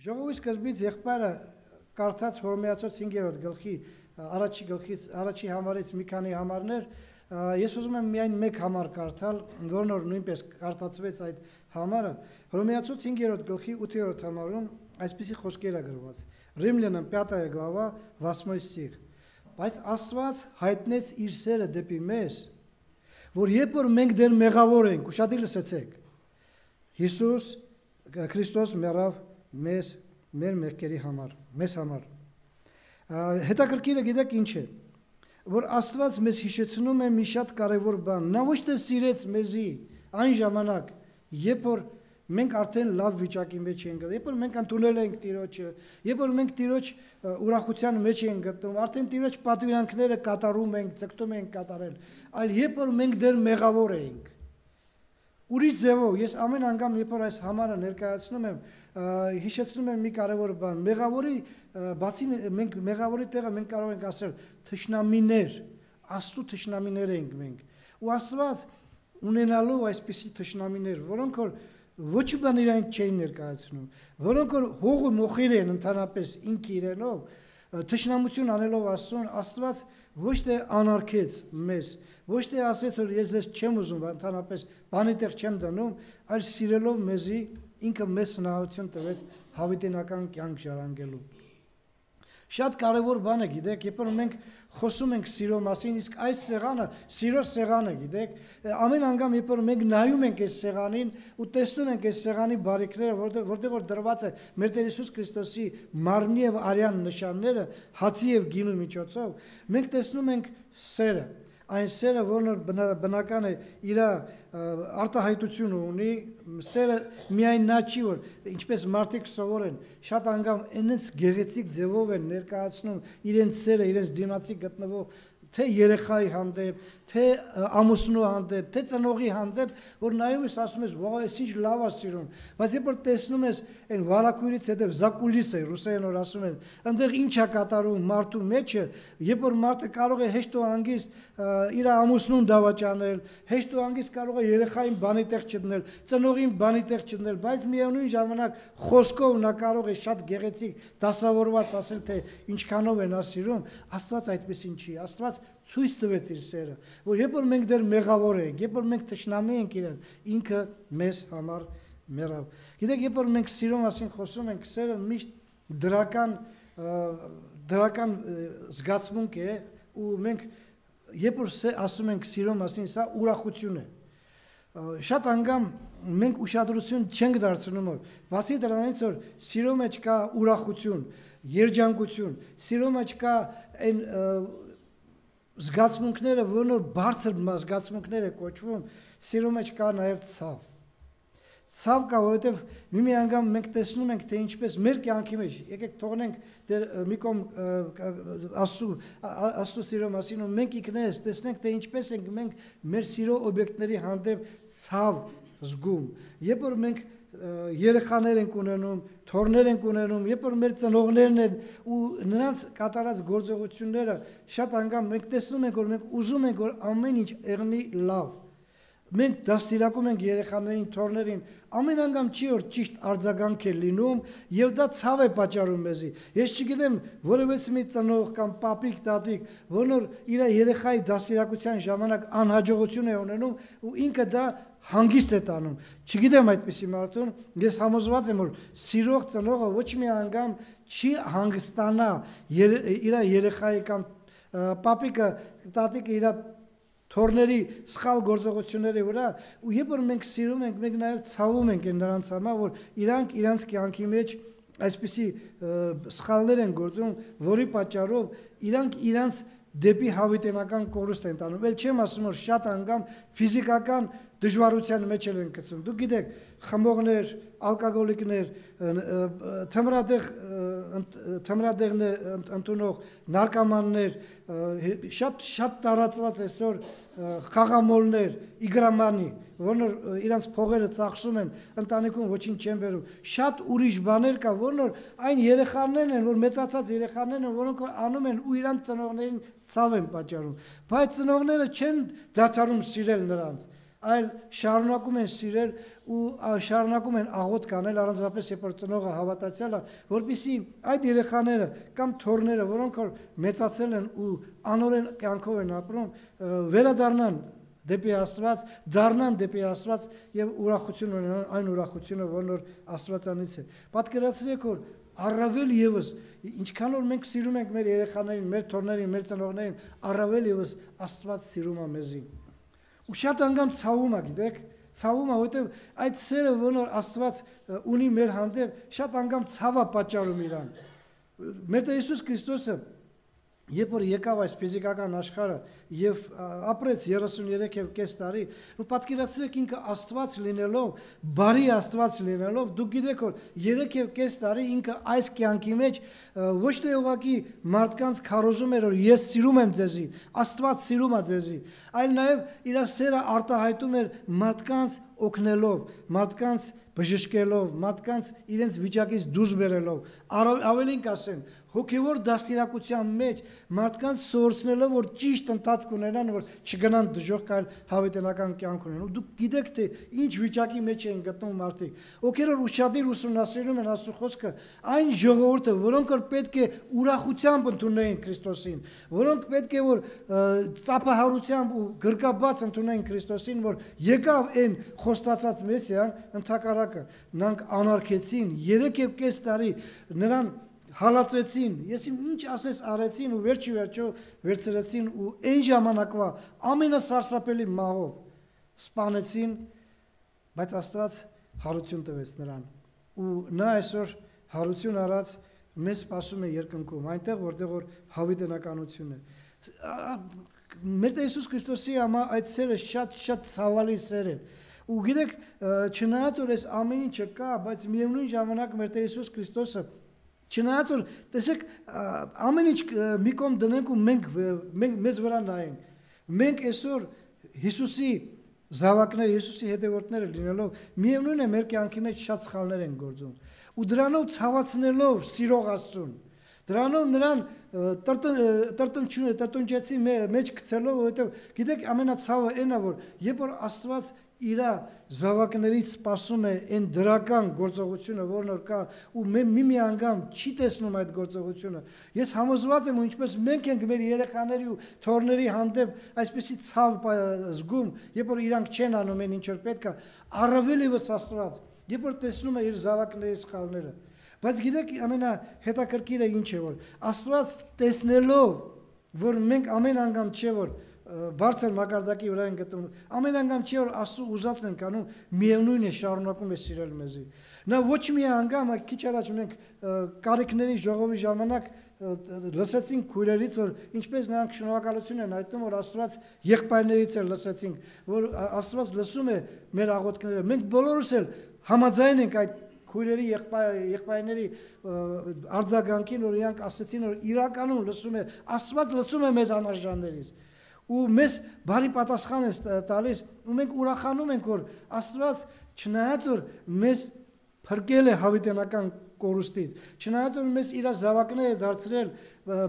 Ժողովի սկզբից եղբայրը կարդաց Հռոմեացոց 5-րդ գլխի առաջի գլխից առաջի համարից մի քանի համարներ ես ուզում եմ միայն մեկ համար կարդալ, որն որ նույնպես կարդացվեց այդ համարը Հռոմեացոց 5-րդ գլխի 8-րդ համարում այսպիսի խոսքեր է գրված Римлянам 5 глава 8 стих Բայց Աստված հայտնեց իր սերը դեպի մեզ, որ երբ որ մենք դեռ մեղավոր ենք, ուշադիր լսեցեք, Հիսուս Քրիստոս մեռավ մեզ մեր մեղքերի համար, մեզ համար։ Հետաքրքիրը գիտեք ինչ է, որ Աստված մեզ հիշեցնում է մի շատ կարևոր բան։ Նա ոչ թե սիրեց մեզի այն ժամանակ, երբ որ մենք արդեն լավ վիճակի մեջ ենք գտնում։ Երբ որ մենք ընդունել ենք Տիրոջը, երբ որ մենք Տիրոջ ուրախության մեջ ենք գտնում, արդեն Տիրոջ պատվիրանքները կատարում ենք, ցկտում ենք կատարել, այլ երբ որ մենք դեռ մեղավոր ենք, Ուրիշ ձևով ես ամեն անգամ երբ որ այս համարը ներկայացնում եմ, հիշեցնում եմ մի կարևոր բան։ Մեղավորի բացի մենք մեղավորի տեղը մենք կարող ենք ասել թշնամիներ, աստու թշնամիներ ենք մենք։ Ու Աստված ունենալով այսպիսի թշնամիներ, որոնք որ ոչ բան իրենք չէին ներկայացնում, որոնք որ հողը մոխիր են ընդհանրապես ինքը իրենով, թշնամություն անելով Աստծուն, Աստված ոչ թե անարգեց մեզ, ոչ թե ասեց որ ես ձեզ չեմ ուզում, ընդհանրապես բանի տեղ չեմ դնում, այլ սիրելով մեզի ինքը մեզ հնարավորություն տվեց հավիտենական կյանք ժառանգելու։ Շատ կարևոր բան է, գիտեք, երբ որ մենք խոսում ենք սիրո մասին, իսկ այս սեղանը սիրո սեղանը, գիտեք, ամեն անգամ երբ որ մենք նայում ենք այս սեղանին ու տեսնում ենք այս սեղանի բարիքները, որտեղ որտեղ որ դրված է մեր Տեր Հիսուս Քրիստոսի մարմնի եւ արյան նշանները հացի եւ գինու միջոցով, մենք տեսնում ենք սերը, այն սերը, որն բնական է իր արտահայտությունը ունի, սերը միայն նա չի, որ ինչպես մարդիկ սովոր են, շատ անգամ այնց գեղեցիկ ձևով են ներկայացնում իրենց սերը, իրենց դիմացի գտնվող թե երեխայի հանդեպ, թե ամուսնու հանդեպ, թե ծնողի հանդեպ, որ նայում ես ասում ես, «Վա, այս ինչ լավ է սիրուն»։ Բայց երբ որ տեսնում ես այն վարակույրից հետև զակուլիս է, ռուսերեն որ ասում են, այնտեղ ինչ է կատարում մարդու մեջը, երբ որ մարդը կարող է հեշտ ու հանգիստ իր ամուսնուն դավաճանել, հեշտ ու հանգիստ կարող է երեխային բանի տեղ չդնել, ծնողին բանի տեղ չդնել, բայց միևնույն ժամանակ խոսքով նա կարող է շատ գեղեցիկ դասավորված ասել, թե ինչքանով են ասիրում, Աստված այդպեսին չի, Աստված ցույց տվեց իր սերը, որ երբ որ մենք դեռ մեղավոր ենք, երբ որ մենք թշնամի ենք իրեն, ինքը մեզ համար մեռավ։ Գիտեք, երբ որ մենք սիրո մասին խոսում ենք, սերը միշտ դրական դրական զգացմունք է ու մենք երբ որ ասում ենք սիրո մասին, սա ուրախություն է շատ անգամ մենք ուշադրություն չենք դարձնում որ բացի դրանից որ սիրո մեջ կա ուրախություն, երջանկություն, սիրո մեջ կա այն զգացմունքները, որոնք բարձր զգացմունքներ է կոչվում, սիրո մեջ կա նաև ցավ։ Ցավ կա, որովհետև մի-մի անգամ մենք տեսնում ենք, թե ինչպես մեր կյանքի մեջ, եկեք թողնենք դեր մի կողմ աստու աստու սիրո մասին ու մենք ինքներս տեսնենք, թե ինչպես ենք մենք մեր սիրո օբյեկտների հանդեպ ցավ զգում։ Երբ որ մենք երեխաներ ենք ունենում, թորներ ենք ունենում, երբ որ մեր ծնողներն են ու նրանց կատարած գործողությունները շատ անգամ մենք տեսնում ենք, որ մենք ուզում ենք, որ ամեն ինչ եղնի լավ։ Մենք դաստիարակում ենք երեխաներին, թորներին, ամեն անգամ չի որ ճիշտ արձագանք է լինում եւ դա ցավ է պատճառում մեզի։ Ես չգիտեմ որևէ մի ծնող կամ պապիկ, տատիկ, որն իր երեխայի դաստիարակության ժամանակ անհաջողություն է ունենում ու ինքը դա հանգիստ է տանում։ Չգիտեմ այդպեսի մարդուն, ես համոզված եմ, որ սիրող ծնողը ոչ մի անգամ չի հանգստանա իր երեխայի կամ պապիկը, տատիկը իր թորների սխալ գործողությունների վրա ու երբ որ մենք սիրում ենք, մենք նաև ցավում ենք նրանց համար, որ իրանք իրանց կյանքի մեջ այսպիսի սխալներ են գործում, որի պատճառով իրանք իրանց դեպի հավիտենական կորուստ են տանում։ Էլ չեմ ասում, որ շատ անգամ ֆիզիկական դժվարության մեջ են գցում։ Դուք գիտեք, խմողներ, ալկոգոլիկներ, թմրադեղ թմրադեղներ ընդունող նարկոմաններ, շատ շատ տարածված այսօր խաղամոլներ, իգրամանի, որոնք իրանց փողերը ծախսում են, ընտանիքում ոչինչ չեն բերում։ Շատ ուրիշ բաներ կա, որոնք այն երեխաներն են, որ մեծացած երեխաներն են, որոնք անում են ու իրանց ծնողներին ցավ են պատճառում։ Բայց ծնողները չեն դադարում սիրել նրանց այլ շարունակում են սիրել ու շարունակում են աղոտ կանել առանձնապես երբ որ ծնողը հավատացյալ է, որpիսի այդ երեխաները կամ թորները, որոնք որ մեծացել են ու անորեն կյանքով են ապրում, վերադառնան դեպի Աստված, դառնան դեպի Աստված եւ ուրախություն ունենան այն ուրախությունը, որն որ Աստվածանից է։ Պատկերացրեք որ առավել եւս ինչքան որ մենք սիրում ենք մեր երեխաներին, մեր թորներին, մեր ծնողներին, առավել եւս Աստված սիրում է մեզին։ Ու շատ անգամ ցավում է, գիտեք, ցավում է, որովհետեւ այդ սերը, որ Աստված ունի մեր հանդեպ, շատ անգամ ցավա պատճառում իրան։ Մեր Տեր Հիսուս Քրիստոսը Երբ որ եկավ այս ֆիզիկական աշխարհը եւ ապրեց 33 եւ կես տարի, ու պատկերացրեք ինքը Աստված լինելով, բարի Աստված լինելով, դուք գիտեք որ 3 եւ կես տարի ինքը այս կյանքի մեջ ոչ թե ուղակի մարդկանց քարոզում էր որ ես սիրում եմ ձեզի, Աստված սիրում է ձեզի, այլ նաեւ իր սերը արտահայտում էր մարդկանց օգնելով, մարդկանց բժշկելով, մարդկանց իրենց վիճակից դուրս բերելով, ավելին կասեմ, հոգևոր դաստիարակության մեջ մարդկանց սորցնելով որ ճիշտ ընթացք ունենան որ չգնան դժոխք կայլ հավիտենական կյանք ունենան ու դուք գիտեք թե ինչ վիճակի մեջ են գտնում մարդիկ ովքեր որ ուշադիր ուսումնասիրում են աստծո խոսքը այն ժողովուրդը որոնք որ պետք է ուրախությամբ ընդունեին Քրիստոսին որոնք պետք է որ ծափահարությամբ ու գրկաբաց ընդունեին Քրիստոսին որ եկավ այն խոստացած մեսիան ընդհակառակը նրանք անարգեցին 3.5 տարի նրան հալածեցին, ես իմ ինչ ասես արեցին ու վերջի վերջո վերցրեցին ու այն ժամանակվա ամենասարսափելի մահով սպանեցին, բայց Աստված հարություն տվեց նրան։ Ու նա այսօր հարություն արած մեզ սպասում է երկնքում, այնտեղ որտեղ որ հավիտենականություն է։ Մեր Տեր Հիսուս Քրիստոսի համա այդ սերը շատ շատ ցավալի սեր է։ Ու գիտեք, չնայած որ այս ամեն ինչը կա, բայց միևնույն ժամանակ մեր Տեր Հիսուս Քրիստոսը Չնայած որ տեսեք ամեն ինչ մի կողմ դնենք ու մենք մենք մեզ վրա նայենք։ Մենք այսօր Հիսուսի զավակներ, Հիսուսի հետևորդները լինելով միևնույն է մեր կյանքի մեջ շատ սխալներ են գործում։ Ու դրանով ցավացնելով սիրող Աստծուն, դրանով նրան տրտնջեցի մեջ գցելով, որովհետև գիտեք ամենացավը այնա որ երբ որ Աստված իր զավակներից սпасում է այն դրական գործողությունը, որն որ կա ու մենք մի մի անգամ չի տեսնում այդ գործողությունը։ Ես համոզված եմ, ինչպես մենք ենք մեր երեխաների ու թորների հանդեպ այսպեսի ցավ զգում, երբ որ իրանք չեն անում այն ինչ որ պետք է, առավել եւս աստված, երբ որ տեսնում է իր զավակների սխալները։ Բայց գիտեք, ամենահետաքրքիրը ինչ է որ աստված տեսնելով, որ մենք ամեն անգամ չէ որ բարձր մակարդակի վրա են գտնում։ Ամեն անգամ չի որ Աստծո ուզածն են կանում, միևնույն է շարունակում է սիրել մեզի։ Նա ոչ մի անգամ քիչ առաջ մենք կարիքների ժողովի ժամանակ լսեցինք քույրերից որ ինչպես նրանք շնորհակալություն են հայտնում որ Աստված եղբայրներից էլ լսեցինք որ Աստված լսում է մեր աղոթքները մենք բոլորս էլ համաձայն ենք այդ քույրերի եղբայրների արձագանքին որ իրանք ասացին որ իրականում լսում է Աստված լսում է մեզ անարժաններից ու մեզ բարի պատասխան է տալիս ու մենք ուրախանում ենք որ Աստված չնայած որ մեզ փրկել է հավիտենական կորուստից չնայած որ մեզ իր զավակները դարձրել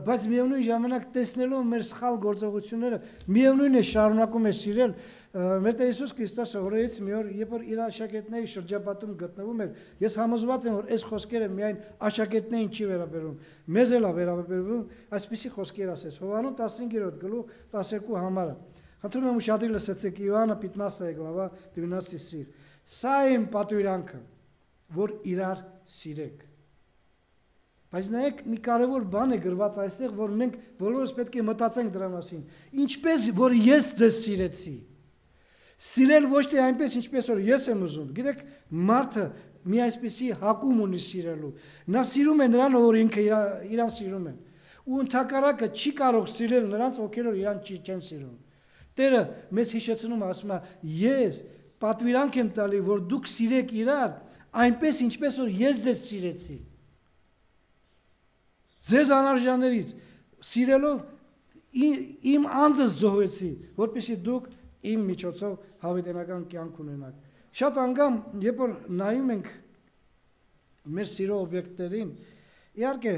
բայց միևնույն ժամանակ տեսնելով մեր սխալ գործողությունները միևնույն է շարունակում է սիրել մեր Տեր Հիսուս Քրիստոսը օրերից մի օր, երբ որ իր աշակերտների շրջապատում գտնվում էր, ես համոզված եմ, որ այս խոսքերը միայն աշակերտներին չի վերաբերում, մեզ էլ է վերաբերվում, այսպիսի խոսքեր ասեց։ Հովանու 15-րդ գլուխ 12 համարը։ Խնդրում եմ ուշադրի լսեցեք Իոաննը 15 գլավա 12 սիր։ Սա իմ պատվիրանքը, որ իրար սիրեք։ Բայց նայեք մի կարևոր բան է գրված այստեղ, որ մենք բոլորս պետք է մտածենք դրա մասին։ Ինչպես որ ես ձեզ սիրեցի, Սիրել ոչ թե այնպես, ինչպես որ ես եմ ուզում։ Գիտեք, մարդը մի այսպեսի հակում ունի սիրելու։ Նա սիրում է նրան, որ ինքը իրան սիրում է։ Ու ընդհակառակը չի կարող սիրել նրանց, ովքեր որ իրան չի չեն սիրում։ Տերը մեզ հիշեցնում ասում է. «Ես պատվիրանք եմ տալի, որ դուք սիրեք իրար, այնպես ինչպես որ ես ձեզ սիրեցի»։ Ձեզ անարժաններից սիրելով իմ անդս զոհեցի, որպեսզի դուք իմ միջոցով հավիտենական կյանք ունենաք։ Շատ անգամ, երբ որ նայում ենք մեր սիրո օբյեկտներին, իհարկե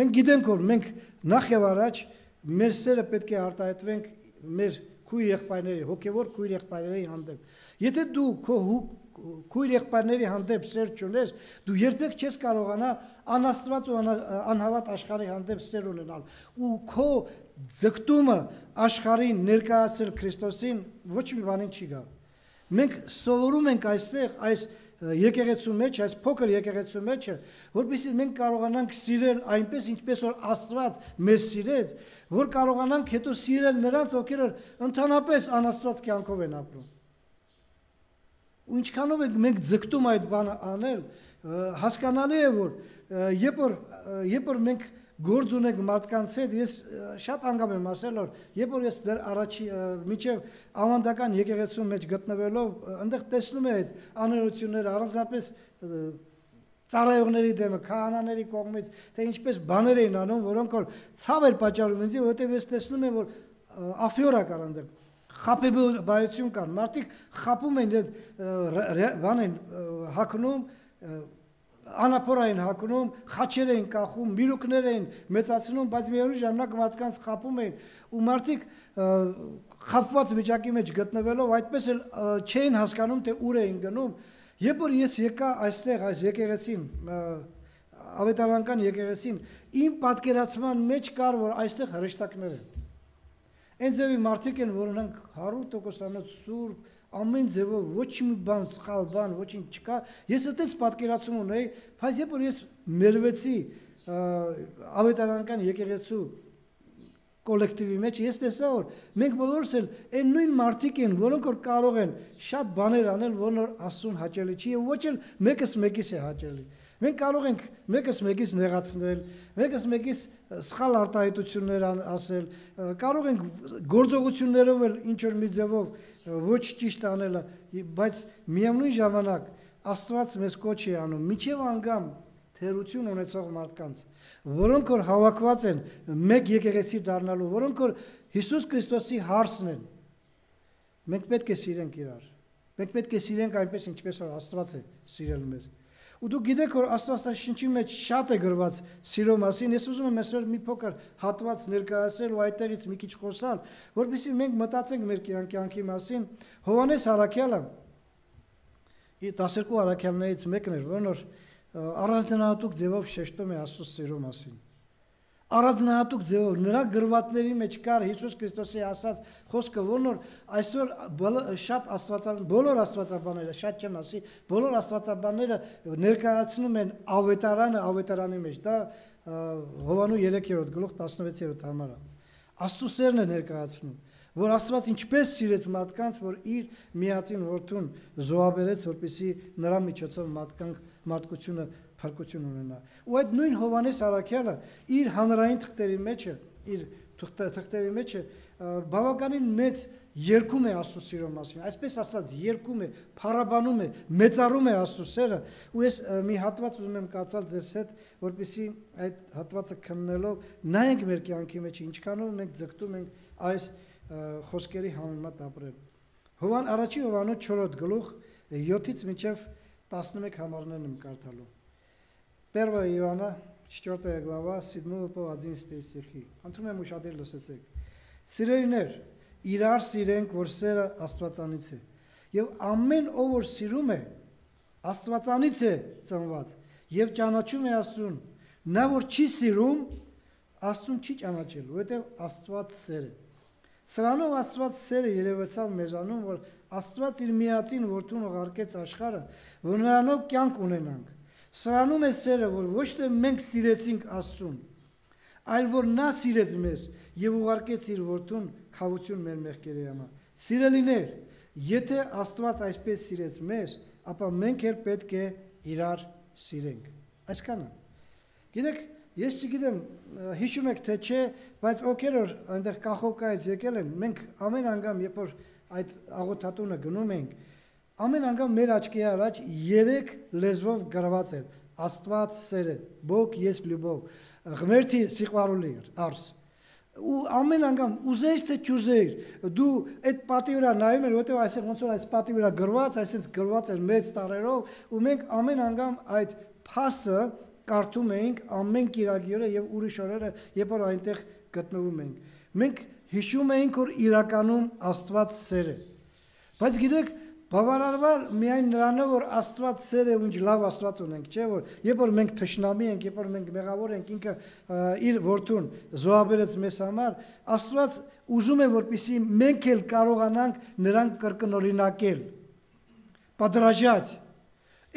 մենք գիտենք որ մենք նախ եւ առաջ մեր սերը պետք է արտահայտվենք մեր քույր եղբայրների, հոգևոր քույր եղբայրների հանդեպ։ Եթե դու քո քույր եղբայրների հանդեպ սեր չունես, դու երբեք չես կարողանա անաստված ու անհավատ աշխարհի հանդեպ սեր ունենալ։ Ու քո ձգտումը աշխարհին ներկայացնել Քրիստոսին ոչ մի բանին չի գա։ Մենք սովորում ենք այստեղ այս եկեղեցու մեջ, այս փոքր եկեղեցու մեջը, որովհետեւ մենք կարողանանք սիրել այնպես, ինչպես որ Աստված մեզ սիրեց, որ կարողանանք հետո սիրել նրանց, ովքեր ընդհանրապես անաստված կյանքով են ապրում։ Ու ինչքանով ենք մենք ձգտում այդ բանը անել, հասկանալի է որ երբ որ երբ որ մենք գործ ունենք մարդկանց հետ, ես շատ անգամ եմ ասել որ երբ որ ես դեռ առաջի միջև ավանդական եկեղեցու մեջ գտնվելով, այնտեղ տեսնում եմ այդ աներությունները առանձնապես ծառայողների դեմը, քահանաների կողմից, թե ինչպես բաներ էին անում, որոնք որ ցավ էր պատճառում ինձ, որովհետև ես տեսնում եմ որ աֆիորա կար այնտեղ խապեբայություն կան։ Մարդիկ խապում են այդ բան են հակնում անապորային հակնում, խաչեր էին կախում, միրուկներ էին մեծացնում, բայց միևնույն ժամանակ մարդկանց խապում էին ու մարդիկ խապված վիճակի մեջ գտնվելով այդպես էլ չէին հասկանում թե ուր էին գնում։ Երբ որ ես եկա այստեղ այս եկեղեցին ավետարանական եկեղեցին իմ պատկերացման մեջ կար որ այստեղ հրեշտակներ են Այն ձևի մարդիկ են, որոնք 100%-անոց սուրբ, ամեն ձևով ոչ մի բան սխալ բան, ոչինչ չկա։ Ես այդպես պատկերացում ունեի, բայց երբ որ ես մերվեցի ավետարանական եկեղեցու կոլեկտիվի մեջ ես տեսա որ մենք բոլորս էլ այն նույն մարդիկ են, որոնք որ կարող են շատ բաներ անել, որոնք Աստծուն հաճելի չի եւ ոչ էլ մեկս մեկիս է հաճելի։ Մենք կարող ենք մեկս մեկից նեղացնել, մեկս մեկից սխալ արտահայտություններ ասել, կարող ենք գործողություններով էլ ինչ որ մի ձևով ոչ ճիշտ անելը, բայց միևնույն ժամանակ Աստված մեզ կոչ է անում միջև անգամ թերություն ունեցող մարդկանց, որոնք որ հավաքված են մեկ եկեղեցի դառնալու, որոնք որ Հիսուս Քրիստոսի հարսն են։ Մենք պետք է սիրենք իրար։ Մենք պետք է սիրենք այնպես ինչպես որ Աստված է սիրել մեզ։ Ու դու գիտեք որ Աստվածաշնչի մեջ շատ է գրված սիրո մասին։ Ես ուզում եմ այսօր մի փոքր հատված ներկայացնել ու այդտեղից մի քիչ խոսալ, որովհետեւ մենք մտածենք մեր կյանքի մասին։ Հովանես Արաքյալը 12 արաքյալներից մեկն էր, որն որ առանձնահատուկ ձևով շեշտում է Աստծո սիրո մասին առանձնահատուկ ձևով նրա գրվածների մեջ կար Հիսուս Քրիստոսի ասած խոսքը, որն որ այսօր շատ աստվածաբան բոլոր աստվածաբանները, շատ չեմ ասի, բոլոր աստվածաբանները ներկայացնում են ավետարանը ավետարանի մեջ, դա Հովանու 3-րդ գլուխ 16-րդ համարը։ Աստծո է ներկայացնում որ Աստված ինչպես սիրեց մարդկանց, որ իր միածին որդուն զոհաբերեց, որպեսի նրա միջոցով մարդկանք մարդկությունը փրկություն ունենա։ Ու այդ նույն Հովանես Արաքյանը իր հանրային թղթերի մեջը, իր թղթերի մեջը բավականին մեծ երկում է Աստծո սիրո մասին։ Այսպես ասած, երկում է, փառաբանում է, մեծարում է Աստծո սերը, ու ես մի հատված ուզում եմ կացալ ձեզ հետ, որպեսզի այդ հատվածը քննելով նայենք մեր կյանքի մեջ ինչքանով մենք ձգտում ենք այս խոսքերի համեմատ ապրել։ Հովան առաջի Հովանոց 4-րդ գլուխ 7-ից մինչև 11 համարներն եմ կարդալու։ 1 Иоанна, 4 глава, 7 по 11 стихи։ Խնդրում եմ ուշադիր լսեցեք։ Սիրելիներ, իրար սիրենք, որ սերը Աստվածանից է։ Եվ ամեն ով որ սիրում է, Աստվածանից է ծնված եւ ճանաչում է Աստծուն։ Նա որ չի սիրում, Աստծուն չի ճանաչել, որովհետեւ Աստված սեր է։ Սրանով Աստված սերը երևացավ մեզանում, որ Աստված իր միածին որդուն ուղարկեց աշխարհը, որ նրանով կյանք ունենանք։ Սրանում է սերը, որ ոչ թե մենք սիրեցինք Աստծուն, այլ որ նա սիրեց մեզ եւ ուղարկեց իր որդուն խավություն մեր մեղքերի համար։ Սիրելիներ, եթե Աստված այսպես սիրեց մեզ, ապա մենք էլ պետք է իրար սիրենք։ Այսքանը։ Գիտեք, ես չգիտեմ, հիշում եք թե չէ, բայց ովքեր որ այնտեղ կախովկայից եկել են, մենք ամեն անգամ, երբ որ այդ աղոթատունը գնում ենք, Ամեն անգամ մեր աչքի առաջ 3 լեզվով գրված էր. Աստված սերը, Բог ես լյուբով։ Ղմերթի սիղվարուլի արս։ Ու ամեն անգամ ուզեի թե ճուզեի դու այդ պատի վրա նայում ես որտեղ այսինքն ոնց որ այս պատի վրա գրված այսինքն գրված էր մեծ տարերով ու մենք ամեն անգամ այդ փաստը կարդում էինք ամեն կիրագիրը եւ ուրիշ օրերը երբ որ այնտեղ գտնվում ենք մենք հիշում էինք որ իրականում Աստված սեր է բայց գիտեք բավարարվել միայն նրանով, որ Աստված սեր է ու ինչ լավ Աստված ունենք, չէ՞ որ երբ որ մենք թշնամի ենք, երբ որ մենք մեղավոր ենք, ինքը իր որդուն զոհաբերեց մեզ համար, Աստված ուզում է, որպեսզի մենք էլ կարողանանք նրան կրկնօրինակել։ Պատրաժած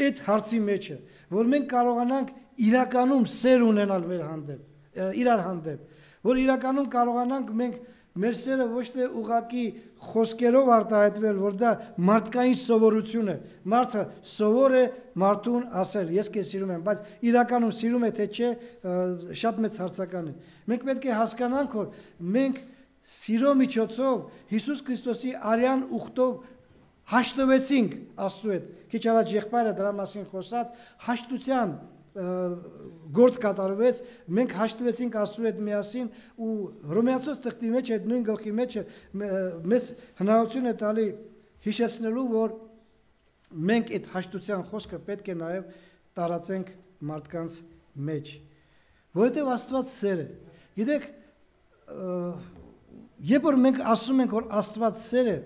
այդ հարցի մեջ է, որ մենք կարողանանք իրականում սեր ունենալ մեր հանդեպ, իրար հանդեպ, որ իրականում կարողանանք մենք մեր սերը ոչ թե ուղակի խոսքերով արտահայտվել, որ դա մարդկային սովորություն է։ Մարդը սովոր է մարդուն ասել, ես քեզ սիրում եմ, բայց իրականում սիրում է թե չէ, շատ մեծ հարցական է։ Մենք պետք է հասկանանք, որ մենք սիրո միջոցով Հիսուս Քրիստոսի արյան ուխտով հաշտվեցինք Աստծու հետ։ Քիչ առաջ եղբայրը դրա մասին խոսած հաշտության գործ կատարվեց, մենք հաշտվեցինք Աստծու հետ միասին ու Հռոմեացոց թղթի մեջ այդ նույն գլխի մեջ մեզ հնարավորություն է տալի հիշեցնելու, որ մենք այդ հաշտության խոսքը պետք է նաև տարածենք մարդկանց մեջ, որովհետև Աստված սեր է։ Գիտեք, երբ որ մենք ասում ենք, որ Աստված սեր է,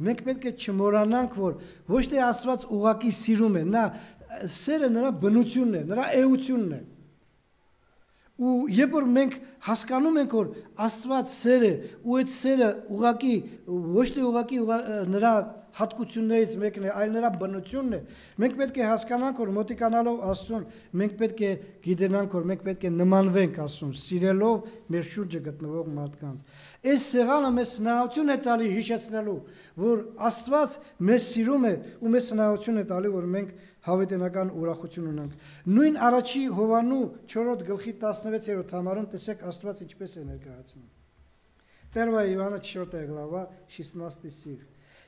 մենք պետք է չմոռանանք, որ ոչ թե Աստված ուղակի սիրում է, նա սերը նրա բնությունն է, նրա էությունն է։ Ու երբ որ մենք հասկանում ենք, որ Աստված սեր է, ու այդ սերը ուղակի ոչ թե ուղակի նրա հատկություններից մեկն է, այլ նրա բնությունն է։ Մենք պետք է հասկանանք, որ մոտիկանալով Աստծուն, մենք պետք է գիտենանք, որ մենք պետք է նմանվենք Աստծուն, սիրելով մեր շուրջը գտնվող մարդկանց։ Այս սեղանը մեզ հնարավորություն է տալի հիշեցնելու, որ Աստված մեզ սիրում է ու մեզ հնարավորություն է տալի, որ մենք հավետենական ուրախություն ունենք։ Նույն առաջի Հովանու 4-րդ գլխի 16-րդ համարում տեսեք Աստված ինչպես է ներկայացնում։ Первая Иоанна 4 глава 16 стих։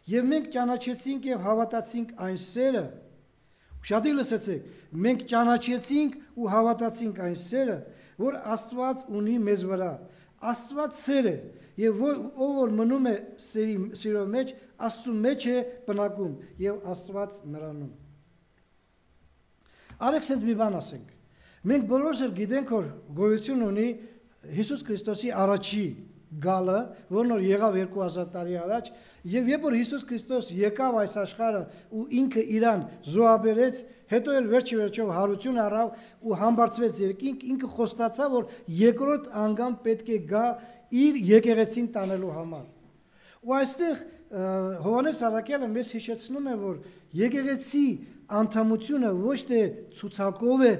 Եվ մենք ճանաչեցինք եւ հավատացինք այն սերը, Շատի լսեցեք, մենք ճանաչեցինք ու հավատացինք այն սերը, որ Աստված ունի մեզ վրա։ Աստված սեր է, եւ ով որ մնում է սերի սիրո մեջ, Աստծու մեջ է բնակում եւ Աստված նրանում։ Արեք ցած մի բան ասենք։ Մենք բոլորս էլ գիտենք, որ գոյություն ունի Հիսուս Քրիստոսի առաջի գալը, որն որ եղավ 2000 տարի առաջ, եւ երբ որ Հիսուս Քրիստոս եկավ այս աշխարհը ու ինքը իրան զոհաբերեց, հետո էլ վերջի վերջով հարություն առավ ու համբարձվեց երկինք, ինքը խոստացավ, որ երկրորդ անգամ պետք է գա իր եկեղեցին տանելու համար։ Ու այստեղ Հովանես Արաքյալը մեզ հիշեցնում է, որ եկեղեցի անդամությունը ոչ թե ցուցակով է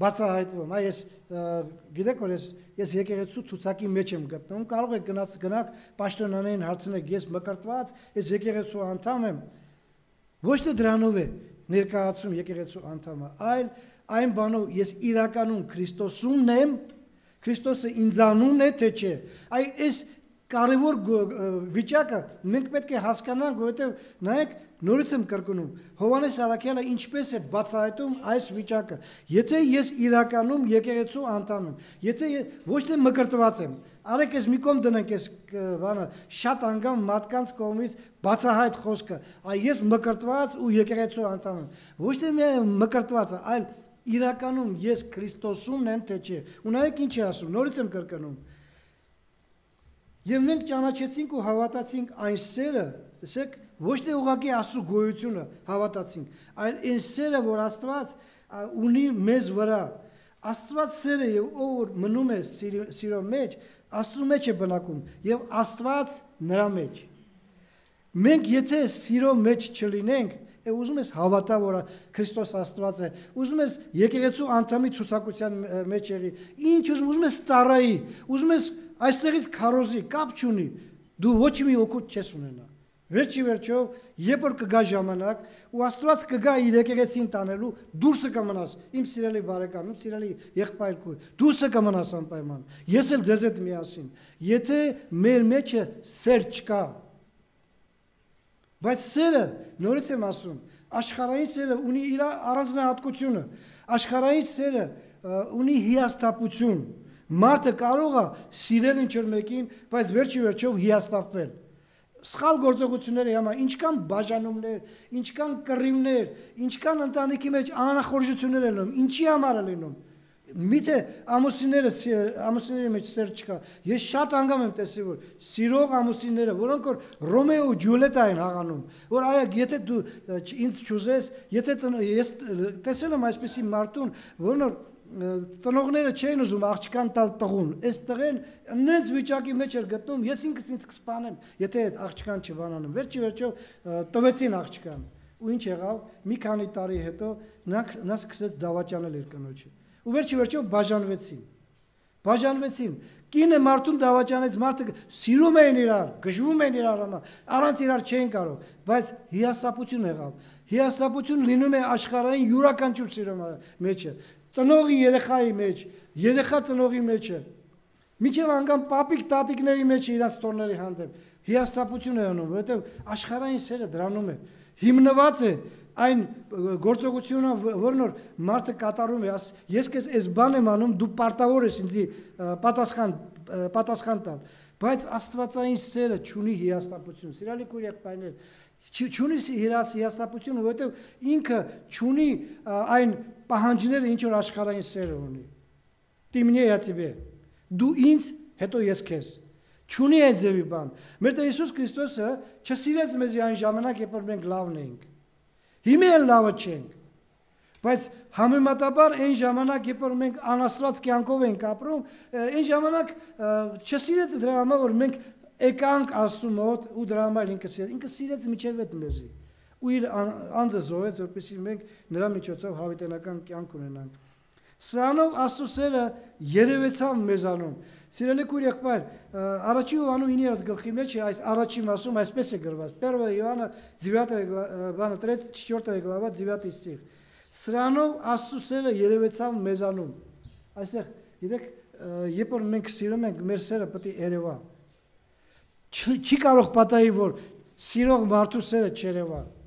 բացահայտվում, այ ես գիտեք որ ես ես եկեղեցու ցուցակի մեջ եմ գտնվում, կարող եք գնաց գնաք պաշտոնյանին հարցնեք, ես մկրտված, ես եկեղեցու անդամ եմ։ Ոչ թե դրանով է ներկայացում եկեղեցու անդամը, այլ այն բանով ես իրականում Քրիստոսումն եմ, Քրիստոսը ինձանուն է թե չէ։ Այ այս կարևոր վիճակը մենք պետք է հասկանանք, որովհետև նայեք նորից եմ կրկնում, Հովանես Արաքյալը ինչպես է բացահայտում այս վիճակը։ Եթե ես իրականում եկեղեցու անդամ եմ, եթե ոչ թե մկրտված եմ, արեք ես մի կողմ դնենք այս բանը շատ անգամ մարդկանց կողմից բացահայտ խոսքը, այ ես մկրտված ու եկեղեցու անդամ եմ։ Ոչ թե միայն մկրտվածը, այլ իրականում ես Քրիստոսումն եմ թե չէ։ Ու նայեք ինչ է ասում, նորից եմ կրկնում Եվ մենք ճանաչեցինք ու հավատացինք այն սերը, տեսեք, ոչ թե ուղակի Աստծո գոյությունը հավատացինք, այլ այն սերը, որ Աստված ունի մեզ վրա։ Աստված սերը եւ ով որ մնում է սիրո մեջ, Աստծո մեջ է բնակում եւ Աստված նրա մեջ։ Մենք եթե սիրո մեջ չլինենք, է ուզում ես հավատա, որ Քրիստոս Աստված է, ուզում ես եկեղեցու անդամի ցուցակության մեջ եղի, ինչ ուզում, ուզում ես ծառայի, ուզում ես այստեղից քարոզի կապ չունի, դու ոչ մի օգուտ չես ունենա։ Վերջի վերջով, երբ որ կգա ժամանակ ու Աստված կգա իր եկեղեցին տանելու, դուրսը կմնաս, իմ սիրելի բարեկամ, իմ սիրելի եղբայր քույր, դուրսը կմնաս անպայման։ Ես էլ ձեզ հետ միասին։ Եթե մեր մեջը սեր չկա, բայց սերը, նորից եմ ասում, աշխարհային սերը ունի իր առանձնահատկությունը։ Աշխարհային սերը ունի հիաստապություն Մարդը կարող է սիրել ինչ-որ մեկին, բայց վերջի վերջով հիաստափվել։ Սխալ գործողությունների համար ինչքան բաժանումներ, ինչքան կռիվներ, ինչքան ընտանիքի մեջ անախորժություններ են լինում, ինչի համար է լինում։ Միթե ամուսինները ամուսինների մեջ սեր չկա։ Ես շատ անգամ եմ տեսել որ սիրող ամուսինները, որոնք որ Ռոմեո ու Ջուլիետա են հաղանում, որ այա եթե դու ինձ ճուզես, եթե ես տեսել եմ այսպեսի մարդուն, որն որ ծնողները չէին ուզում աղջկան տալ տղուն։ Այս տղեն նենց վիճակի մեջ էր գտնում, ես ինքս ինձ կսպանեմ, եթե այդ աղջկան չբանանեմ։ Վերջի վերջո տվեցին աղջկան։ Ու ինչ եղավ։ Մի քանի տարի հետո նա նա սկսեց դավաճանել իր կնոջը ու վերջի վերջո բաժանվեցին։ Բաժանվեցին։ Կինը մարդուն դավաճանեց, մարդը սիրում էին իրար, գժվում էին իրար, առանց իրար չէին կարող, բայց հիասթափություն եղավ։ Հիասթափություն լինում է աշխարհային յուրաքանչյուր սիրո մեջը, ծնողի երեխայի մեջ, երեխա ծնողի մեջը։ Միջև անգամ պապիկ տատիկների մեջ իրաց տորների հանդեպ հիասթափություն է անում, որովհետև աշխարհային սերը դրանում է հիմնված է այն գործողությունը, որն որ մարդը կատարում է, ես քեզ այս բան եմ անում, դու պարտավոր ես ինձի պատասխան պատասխան տալ, բայց աստվածային սերը ճունի հիաստապություն։ Սիրալի քուրյակպայներ, ճունի հիաստապությունը, որովհետև ինքը ճունի այն պահանջները, ինչ որ աշխարհային սերը ունի։ Ты мне я тебе։ Դու ինձ, հետո ես քեզ։ Ճունի այդ ձևի բան։ Մեր Տեր Հիսուս Քրիստոսը չսիրեց մեզ այն ժամանակ, երբ մենք լավն էինք Հիմա էլ լավը չենք։ Բայց համեմատաբար այն ժամանակ, երբ որ մենք անաստված կյանքով ենք ապրում, այն ժամանակ չսիրեց դրա համար, որ մենք եկանք Աստծու մոտ ու դրա համար ինքը սիրեց։ Ինքը սիրեց միջև այդ մեզի։ ու իր անձը զոհեց, որպեսզի մենք նրա միջոցով հավիտենական կյանք ունենանք։ Սրանով Աստուծերը երևեցավ մեզանում։ Սիրելի քույր եղբայր, առաջի Հովանու 9-րդ գլխի մեջ այս առաջի մասում այսպես է գրված. Պերվա Հովանը Ձիվատը բանը տրեց 4-րդ գլավա Ձիվատի ստիղ։ Սրանով Աստուծերը երևեցավ մեզանում։ Այստեղ գիտեք, երբ որ մենք սիրում ենք, մեր սերը պետք է երևա։ Չի կարող պատահի, որ սիրող մարդու սերը չերևա։ չ,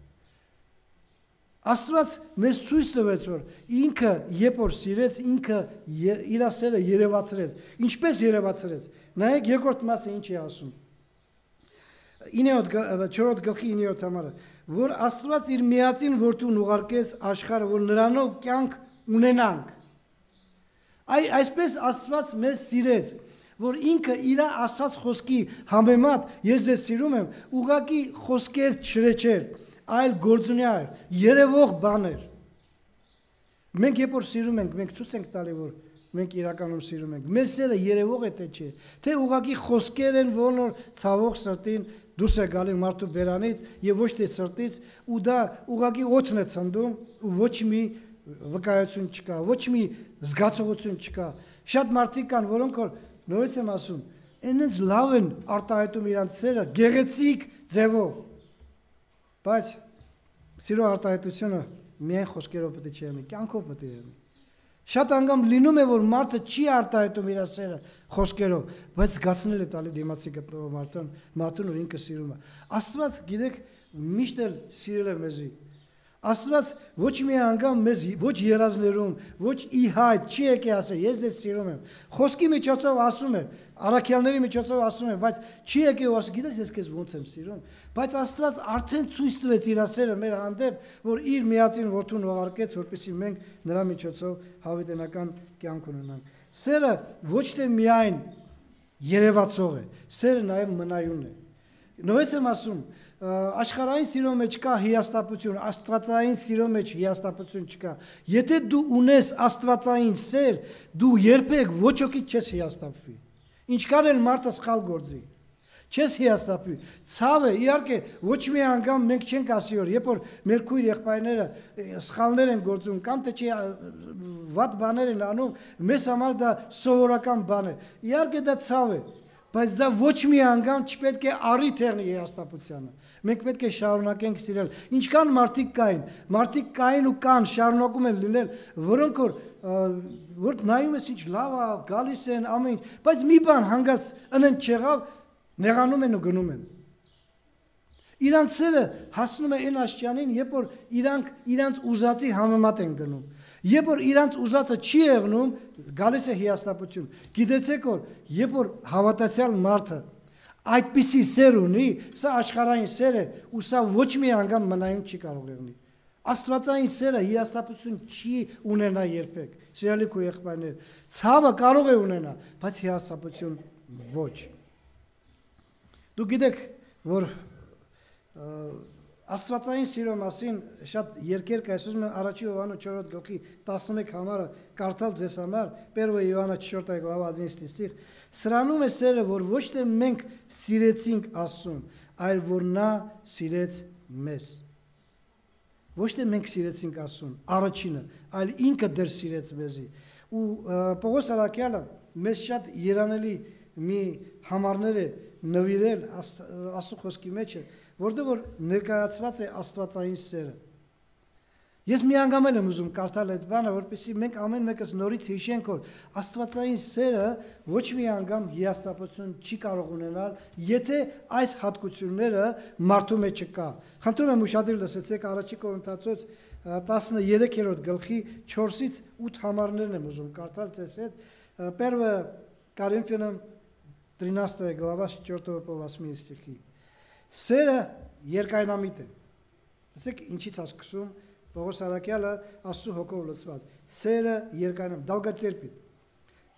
Աստված մեզ ցույց տվեց, որ ինքը երբ որ սիրեց, ինքը իր ասերը երևացրեց։ Ինչպես երևացրեց։ Նայեք երկրորդ մասը ինչ է ասում։ 9-րդ 4-րդ գլխի 9-րդ համարը, որ Աստված իր միածին որդուն ուղարկեց աշխարհը, որ նրանով կյանք ունենանք։ Այ այսպես Աստված մեզ սիրեց, որ ինքը իր ասած խոսքի համեմատ ես ձեզ սիրում եմ, ուղակի խոսքեր չրեչեր այլ գործունյալ, երևող բաներ։ Մենք երբ որ սիրում ենք, մենք ցույց ենք տալի, որ մենք իրականում սիրում ենք։ Մեր սերը երևող է թե չէ, թե ուղակի խոսքեր են, որ ցավող սրտին դուրս է գալի մարդու բերանից եւ ոչ թե սրտից, ու դա ուղակի օդն է ցնդում ու ոչ մի վկայություն չկա, ոչ մի զգացողություն չկա։ Շատ մարդիկ կան, որոնք որ նորից եմ ասում, այնց լավ են արտահայտում իրանց սերը գեղեցիկ ձևով Բայց սիրո արտահայտությունը միայն խոսքերով պետք չի եղնի, կյանքով պետք է եղնի։ Շատ անգամ լինում է, որ մարդը չի արտահայտում իր սերը խոսքերով, բայց զգացնել է տալի դիմացի գտնվող մարդուն, մարդուն, որ ինքը սիրում է։ Աստված, գիտեք, միշտ էլ սիրել է մեզի, Աստված ոչ մի անգամ մեզ ոչ երազներում, ոչ ի հայտ չի եկե ասել, ես ձեզ սիրում եմ։ Խոսքի միջոցով ասում է, առաքյալների միջոցով ասում է, բայց չի եկե ու ասում, գիտես ես քեզ ոնց եմ սիրում։ Բայց Աստված արդեն ցույց տվեց իր ասերը մեր հանդեպ, որ իր միածին որդուն ուղարկեց, որպեսզի մենք նրա միջոցով հավիտենական կյանք ունենանք։ Սերը ոչ թե միայն երևացող է, սերը նաև մնայուն է։ Նույնպես եմ ասում, աշխարհային սիրո մեջ կա հիաստապություն, աստվածային սիրո մեջ հիաստապություն չկա։ Եթե դու ունես աստվածային սեր, դու երբեք ոչ ոքի չես հիաստապվի։ Ինչքան էլ մարդը սխալ գործի, չես հիաստապվի։ Ցավ է, իհարկե, ոչ մի անգամ մենք չենք ասի որ, երբ որ մեր քույր եղբայրները սխալներ են գործում կամ թե չի վատ բաներ են անում, մեզ համար դա սովորական բան է։ Իհարկե դա ցավ է, բայց դա ոչ մի անգամ չպետք է առիթ եղնի հիաստապությանը։ Մենք պետք է շարունակենք սիրել։ Ինչքան մարդիկ կային, մարդիկ կային ու կան, շարունակում են լինել, որոնք որ որ նայում ես ինչ լավ է, գալիս են ամեն ինչ, բայց մի բան հանգած ընեն չեղավ, նեղանում են ու գնում են։ Իրանց սերը հասնում է այն աշճանին, երբ որ իրանք իրանց ուզածի համեմատ են գնում։ Երբ որ իրանց ուզածը չի եղնում, գալիս է հիասթափություն։ Գիտեցեք որ, երբ որ հավատացյալ մարդը այդպիսի սեր ունի, սա աշխարհային սեր է, ու սա ոչ մի անգամ մնայուն չի կարող եղնի։ Աստվածային սերը հիաստապություն չի ունենա երբեք։ Սիրելի քո եղբայրներ, ցավը կարող է ունենա, բայց հիաստապություն ոչ։ Դու գիտեք, որ Աստվածային սիրո մասին շատ երկեր կայսում են առաջի Հովանո 4-րդ գլխի 11 համարը կարդալ ձեզ համար, 1 Հովանա 4 глава 11 стих։ Սրանում է սերը, որ ոչ թե մենք սիրեցինք Աստծուն, այլ որ նա սիրեց մեզ։ Ոչ թե մենք սիրեցինք Աստծուն, առաջինը, այլ ինքը դեռ սիրեց մեզի։ Ու Պողոս Արաքյալը մեզ շատ երանելի մի համարներ է նվիրել Աստծո խոսքի մեջ, որտեղ որ ներկայացված է Աստվածային սերը։ Ես մի անգամ եմ ուզում կարդալ այդ բանը, որպեսզի մենք ամեն մեկս նորից հիշենք, որ Աստվածային սերը ոչ մի անգամ հիաստապություն չի կարող ունենալ, եթե այս հատկությունները մարդու մեջ չկա։ Խնդրում եմ ուշադիր լսեցեք առաջի Կորինթացոց 13-րդ գլխի 4-ից 8 համարներն եմ ուզում կարդալ ձեզ հետ։ Первое Коринфянам 13 глава 4 по 8 стихи։ Սերը երկայնամիտ է։ Ասեք ինչից է սկսում Պողոս Արաքյալը Աստծո հոգով լցված։ Սերը երկայնամ դալգացերպի։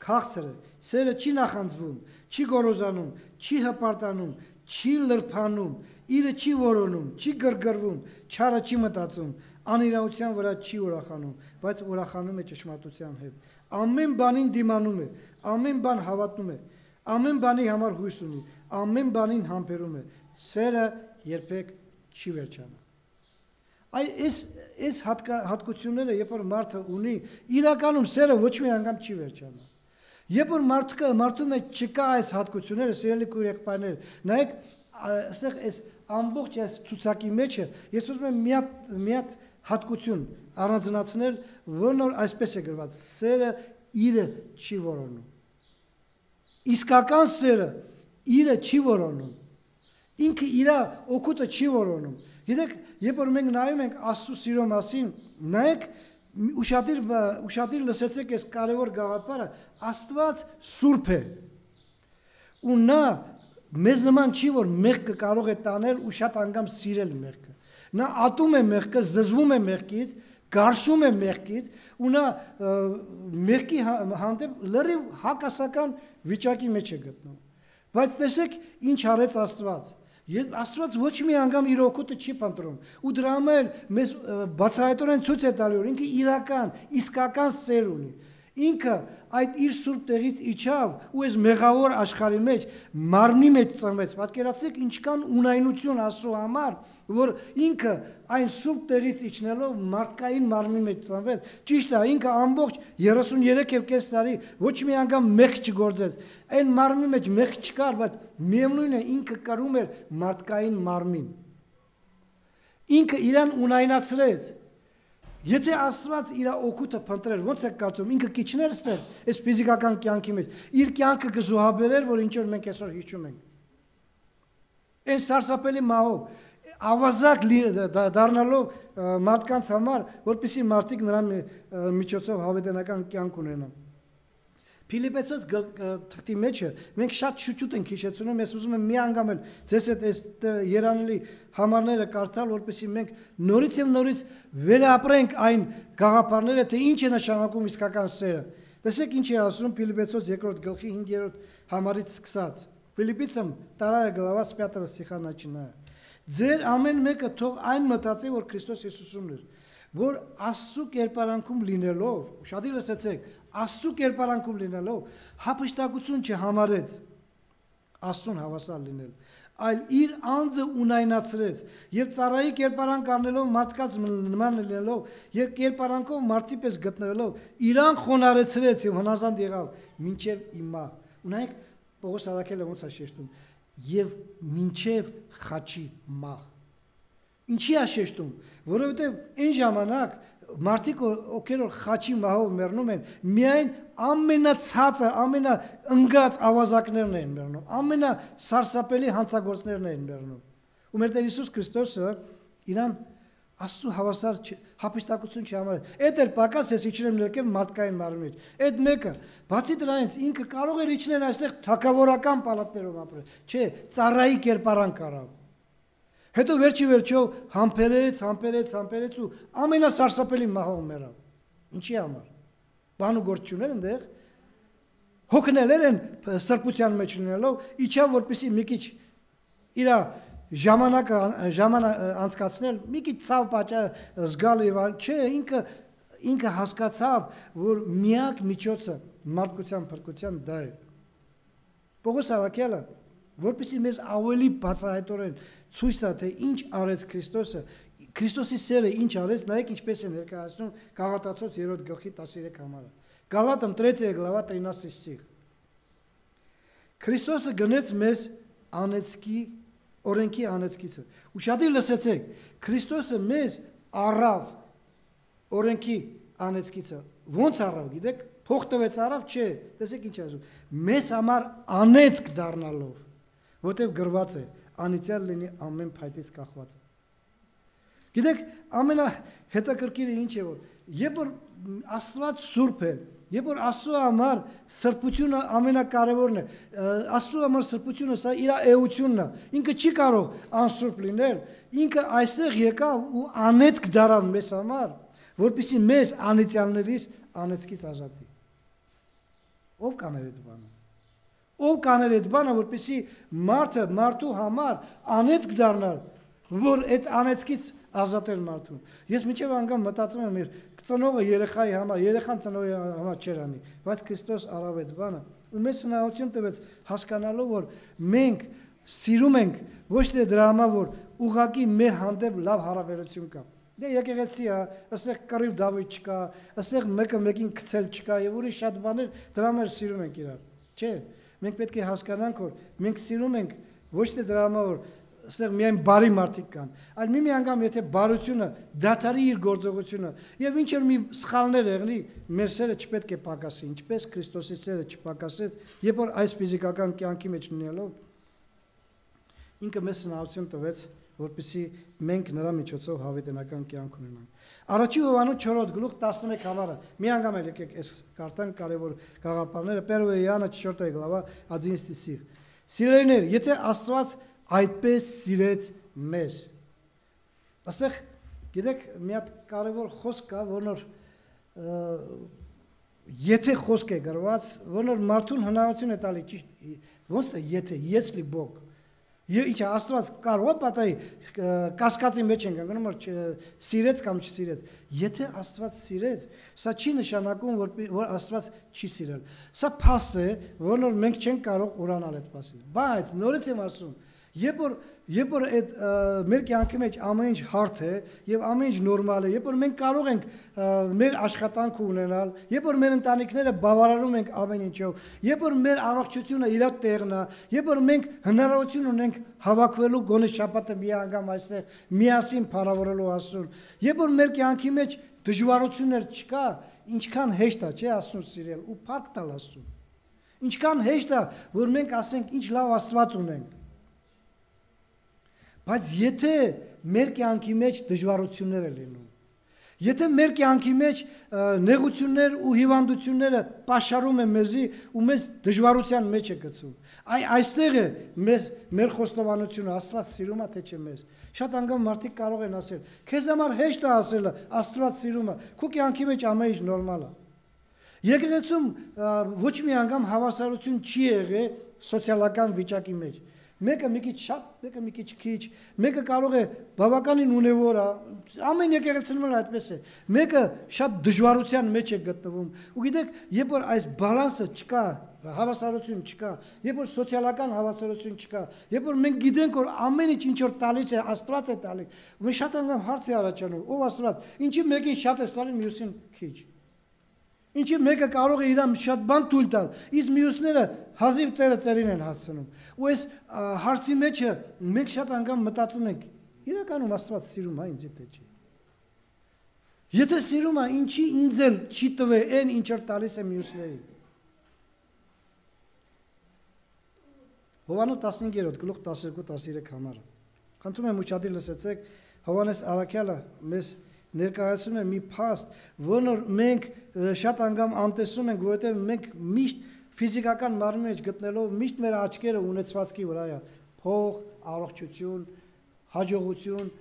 Քաղցրը սերը չի նախանձվում, չի գորոզանում, չի հպարտանում, չի լրփանում, իրը չի որոնում, չի գրգռվում, չարը չի մտածում, անիրավության վրա չի ուրախանում, բայց ուրախանում է ճշմարտության հետ։ Ամեն բանին դիմանում է, ամեն բան հավատնում է, ամեն բանի համար հույս ունի, ամեն բանին համբերում է, Սերը երբեք չի վերջանա։ Այ այս այս հատկությունները, երբ որ մարդը ունի, իրականում սերը ոչ մի անգամ չի վերջանա։ Երբ որ մարդը մարդու մեջ չկա այս հատկությունները, սիրելի քույրեկպաներ, նայեք, այստեղ այս ամբողջ այս ցուցակի մեջ ես ուզում եմ մի հատ մի հատ հատկություն առանձնացնել, որն որ այսպես է գրված. սերը իրը չի որոնում։ Իսկական սերը իրը չի որոնում Ինքը իր օգուտը չի որոնում։ Գիտեք, երբ որ մենք նայում ենք Աստծո սիրո մասին, նայեք ուշադիր ուշադիր լսեցեք այս կարևոր գաղափարը, Աստված սուրբ է։ Ու նա մեզ նման չի, որ մեղքը կարող է տանել ու շատ անգամ սիրել մեղքը։ Նա ատում է մեղքը, զզվում է մեղքից, գարշում է մեղքից ու նա մեղքի հանդեպ լրիվ հակասական վիճակի մեջ է գտնում։ Բայց տեսեք ինչ արեց Աստված։ Երբ Աստված ոչ մի անգամ իր օգուտը չի փնտրում, ու դրա համար մեզ բացահայտորեն ցույց է տալու, որ ինքը իրական, իսկական սեր ունի։ Ինքը այդ իր սուրբ տեղից իջավ ու այս մեղավոր աշխարհի մեջ մարմնի մեջ ծնվեց։ Պատկերացեք ինչքան ունայնություն Աստծո համար, որ ինքը այն սուրբ տեղից իջնելով մարդկային մարմնի մեջ ծնվեց։ Ճիշտ է, ինքը ամբողջ 33 եւ կես տարի ոչ մի անգամ մեղ չգործեց։ Այն մարմնի մեջ մեղ չկար, բայց միևնույն է ինքը կրում էր մարդկային մարմին։ Ինքը իրան ունայնացրեց։ Եթե Աստված իր օգուտը փնտրեր, ո՞նց է կարծում, ինքը քիչներ ստեր այս ֆիզիկական կյանքի մեջ։ Իր կյանքը կզոհաբերեր, որ ինչ որ մենք այսօր հիշում ենք։ Այն սարսափելի մահով ավազակ դառնալով մարդկանց համար, որպեսի մարդիկ նրան միջոցով հավետենական կյանք ունենան։ Փիլիպեցոց թղթի մեջը մենք շատ շուտ ենք հիշեցնում, ես ուզում եմ մի անգամ էլ ձեզ հետ այս երանելի համարները կարդալ, որպեսզի մենք նորից եւ նորից վերապրենք այն գաղափարները, թե ինչ է նշանակում իսկական սերը։ Տեսեք ինչ է ասում Փիլիպեցոց 2-րդ գլխի 5-րդ համարից սկսած։ Ֆիլիպիցам вторая глава с 5 стиха начиная։ Ձեր ամեն մեկը թող այն մտածի, որ Քրիստոս Հիսուսումն էր, որ Աստծո կերպարանքում լինելով, շատ լսեցեք, Աստծո կերպարանքում լինելով, հապշտակություն չհամարեց Աստծուն հավասար լինել, այլ իր անձը ունայնացրեց եւ ծառայի կերպարանք առնելով մարդկաց նման լինելով եւ կերպարանքով մարդի պես գտնվելով իրան խոնարեցրեց եւ հնազանդ եղավ մինչեւ իմա ունայք Պողոս Արաքելը ոնց է շեշտում եւ մինչեւ խաչի մահ։ Ինչի է շեշտում, որովհետեւ այն ժամանակ մարդիկ ովքեր որ խաչի մահով մեռնում են, միայն ամենացածը, ամենաընկած ավազակներն են մեռնում, ամենասարսափելի հանցագործներն են մեռնում։ Ու մեր Տեր Հիսուս Քրիստոսը իրան Աստծո հավասար հապստակություն չհամարեց։ Այդ էր պակաս ես իջրեմ ներքև մարդկային մարմնի մեջ։ Այդ մեկը, բացի դրանից ինքը կարող էր իջնել այստեղ թակավորական պալատներով ապրել։ Չէ, ծառայի կերպարան կարավ։ Հետո վերջի վերջո համբերեց, համբերեց, համբերեց ու ամենասարսափելի մահով մեռավ։ Ինչի համար։ Բան ու գործ չուներ այնտեղ։ Հոգներեր են սրբության մեջ լինելով, իջավ որպեսի մի քիչ իր ժամանակը ժամանակ անցկացնել, մի քիչ ցավ պատճա զգալ եւ չէ, ինքը ինքը հասկացավ, որ միակ միջոցը մարդկության փրկության դա է։ Պողոս Ավակյալը որպեսզի մեզ ավելի բացահայտորեն ցույց տա թե ինչ արեց Քրիստոսը Քրիստոսի սերը ինչ արեց նայեք ինչպես է ներկայացնում Գաղատացոց 3-րդ գլխի 13 համարը Գալատам 3 глава 13 стих Քրիստոսը գնեց մեզ անեցքի օրենքի անեցքիցը ուշադիր լսեցեք Քրիստոսը մեզ առավ օրենքի անեցքիցը ո՞նց առավ գիտեք փող տվեց առավ չէ տեսեք ինչ ասում մեզ համար անեցք դառնալով որտեվ գրված է անիցիալ լինի ամեն փայտից կախված։ Գիտեք, ամենա հետաքրքիրը ինչ է որ երբ որ Աստված սուրբ է, երբ որ Աստծո համար սրբությունը ամենակարևորն է, Աստծո համար սրբությունը սա իր էությունն է։ Ինքը չի կարող անսուրբ լինել։ Ինքը այստեղ եկավ ու անեցք դարավ մեզ համար, որpիսի մեզ անիցիալներից անեցքից ազատի։ Ով կաներ այդ բանը։ Ով կաներ այդ բանը, որպեսի մարդը մարդու համար անեցք դառնար, որ այդ անեցքից ազատել մարդուն։ Ես միջև անգամ մտածում եմ իր ծնողը երեխայի համար, երեխան ծնողի համար չեր անի, բայց Քրիստոս արավ այդ բանը ու մեզ հնարավորություն տվեց հասկանալով, որ մենք սիրում ենք ոչ թե դրա համար, որ ուղակի մեր հանդեպ լավ հարաբերություն կա։ Դե եկեղեցի է, ըստեղ կռիվ Դավիթ չկա, ըստեղ մեկը մեկին գցել չկա եւ ուրիշ շատ բաներ դրա համար սիրում ենք իրար։ Չէ, Մենք պետք է հասկանանք, որ մենք սիրում ենք ոչ թե դրա համար, որ այստեղ միայն բարի մարդիկ կան, այլ մի-մի անգամ եթե բարությունը դաթարի իր գործողությունը եւ ինչ որ մի սխալներ եղնի, մեր սերը չպետք է պակասի, ինչպես Քրիստոսի սերը չպակասեց, երբ որ այս ֆիզիկական կյանքի մեջ լինելով ինքը մեզ հնարավորություն տվեց, որպեսզի մենք նրա միջոցով հավիտենական կյանք ունենանք։ Առաջի Հովանու 4-րդ գլուխ 11 համարը։ Մի անգամ էլ եկեք այս կարտան կարևոր գաղափարները Первое Иоанна 4 глава 11 стих։ Սիրելիներ, եթե Աստված այդպես սիրեց մեզ։ Աստեղ գիտեք, մի հատ կարևոր խոսք կա, որ նոր եթե խոսք է գրված, որ նոր մարդուն հնարավորություն է տալի ճիշտ ոնց է եթե если Бог Եվ ինչա Աստված կարող է պատահի կասկածի մեջ ենք ընկնում որ սիրեց կամ չսիրեց։ Եթե Աստված սիրեց, սա չի նշանակում որ որ Աստված չի սիրել։ Սա փաստ է, որոնով մենք չենք կարող ուրանալ այդ փաստը։ Բայց նորից եմ ասում, Երբ որ երբ որ այդ մեր կյանքի մեջ ամեն ինչ հարթ է եւ ամեն ինչ նորմալ է, երբ որ մենք կարող ենք մեր աշխատանքը ունենալ, երբ որ մեր ընտանիքները բավարարում ենք ամեն ինչով, երբ որ մեր առողջությունը իր տեղն է, երբ որ մենք հնարավորություն ունենք հավաքվելու գոնե շաբաթը մի անգամ այստեղ միասին փառավորելու Աստծուն, երբ որ մեր կյանքի մեջ դժվարություններ չկա, ինչքան հեշտ է, չէ, Աստծուն սիրել ու փառք տալ Աստծուն։ Ինչքան հեշտ է, որ մենք ասենք ինչ լավ Աստված ունենք Բայց եթե մեր կյանքի մեջ դժվարություններ է լինում, եթե մեր կյանքի մեջ նեղություններ ու հիվանդությունները pašարում են մեզի ու մեզ դժվարության մեջ է գցում, այ այստեղ է մեզ մեր խոստովանությունը Աստված սիրում է թե չէ մեզ։ Շատ անգամ մարդիկ կարող են ասել, քեզ համար հեշտ է ասելը Աստված սիրում է, քո կյանքի մեջ ամեն ինչ նորմալ է։ Եկեղեցում ոչ մի անգամ հավասարություն չի եղել սոցիալական վիճակի մեջ Մեկը մի քիչ շատ, մեկը մի քիչ քիչ, մեկը կարող է բավականին ունևոր ամեն եկեղեցիում էլ այդպես է։ Մեկը շատ դժվարության մեջ է գտնվում։ Ու գիտեք, երբ որ այս բալանսը չկա, հավասարություն չկա, երբ որ սոցիալական հավասարություն չկա, երբ որ մենք գիտենք, որ ամեն ինչ ինչ որ տալիս է, Աստված է տալիս, մենք շատ անգամ հարց է առաջանում, ով Աստված, ինչի մեկին շատ է տալիս, մյուսին քիչ։ Ինչի մեկը կարող է իրան շատ բան թույլ տալ, իսկ մյուսները հազիվ ծերը ծերին են հասցնում։ Ու այս հարցի մեջը մենք շատ անգամ մտածում ենք, իրականում Աստված սիրում է ինձ թե չի։ Եթե սիրում է, ինչի ինձ էլ չի տվե այն ինչ որ տալիս է մյուսներին։ Հովանու 15-րդ գլուխ 12-13 համարը։ Խնդրում եմ ուշադիր լսեցեք, Հովանես Արաքյալը մեզ ներկայացնում է մի փաստ, որը մենք շատ անգամ անտեսում ենք, որովհետև մենք միշտ ֆիզիկական մարմնի մեջ գտնելով միշտ մեր աչքերը ունեցվածքի վրա է, փող, առողջություն, հաջողություն,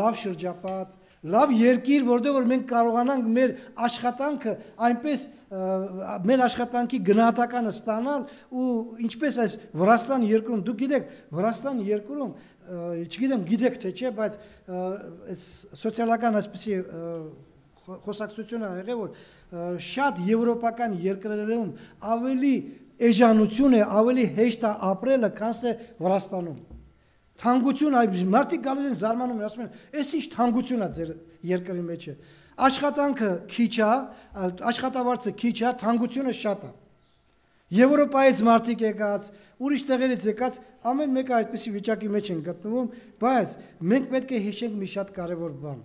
լավ շրջապատ, լավ երկիր, որտեղ որ մենք կարողանանք մեր աշխատանքը այնպես մեր աշխատանքի գնահատականը ստանալ ու ինչպես այս Վրաստան երկրում դուք գիտեք Վրաստան երկրում չգիտեմ գիտեք թե չէ բայց այս սոցիալական այսպեսի խոսակցությունը եղել որ շատ եվրոպական երկրներում ավելի էժանություն է, ավելի հեշտ է ապրելը, քան թե Վրաստանում։ Թանկություն այ մարդիկ գալիս են զարմանում ասում են, «Էս ինչ թանկություն է ձեր երկրի մեջ»։ Աշխատանքը քիչ է, աշխատավարձը քիչ է, թանկությունը շատ է։ Եվրոպայից մարդիկ եկած, ուրիշ տեղերից եկած, ամեն մեկը այդպեսի վիճակի մեջ են գտնվում, բայց մենք պետք է հիշենք մի շատ կարևոր բան։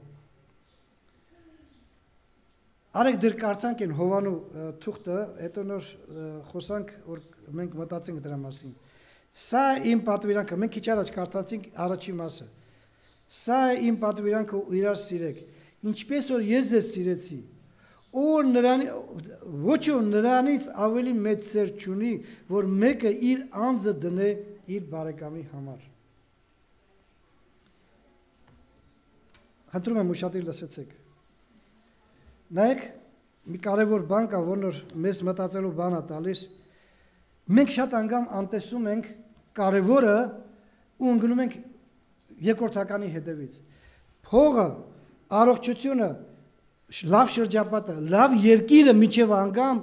Արեք դեր կարդանք են Հովանու թուղթը, հետո նոր խոսանք, որ մենք մտածենք դրա մասին։ Սա իմ պատվիրանքը, մենք քիչ առաջ կարդացինք առաջի մասը։ Սա իմ պատվիրանքը իրար սիրեք։ Ինչպես որ ես ձեզ սիրեցի, որ նրան ոչ որ նրանից ավելի մեծ սեր չունի, որ մեկը իր անձը դնե իր բարեկամի համար։ Խնդրում եմ ուշադիր լսեցեք։ Նայեք, մի կարևոր բան կա, որ մեզ մտածելու բան է տալիս։ Մենք շատ անգամ անտեսում ենք կարևորը ու ընկնում ենք երկրորդականի հետևից։ Փողը, առողջությունը, լավ շրջապատը, լավ երկիրը միջև անգամ